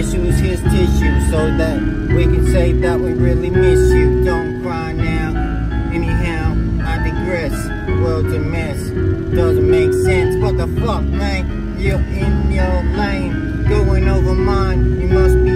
issues, his tissue, so that we can say that we really miss you. Don't cry now. Anyhow, I digress. World's a mess. Doesn't make sense. What the fuck, man? You're in your lane. Going over mine. You must be.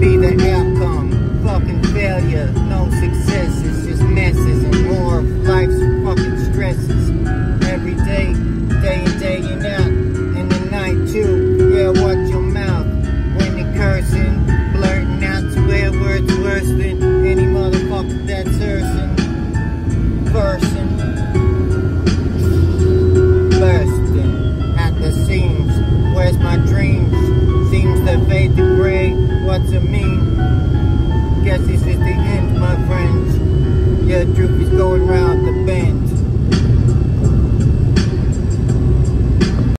be the outcome. Fucking failure, no success, it's just messes and more of life's fucking stresses. Every day, day and day and out, in the night too. Yeah, watch your mouth when you're cursing, blurting out swear words worse than any motherfucker that's cursing, cursing, bursting at the seams. Where's my dreams? Seems that to what to me. Guess this is the end, my friends. Yeah, truth is going round the bend.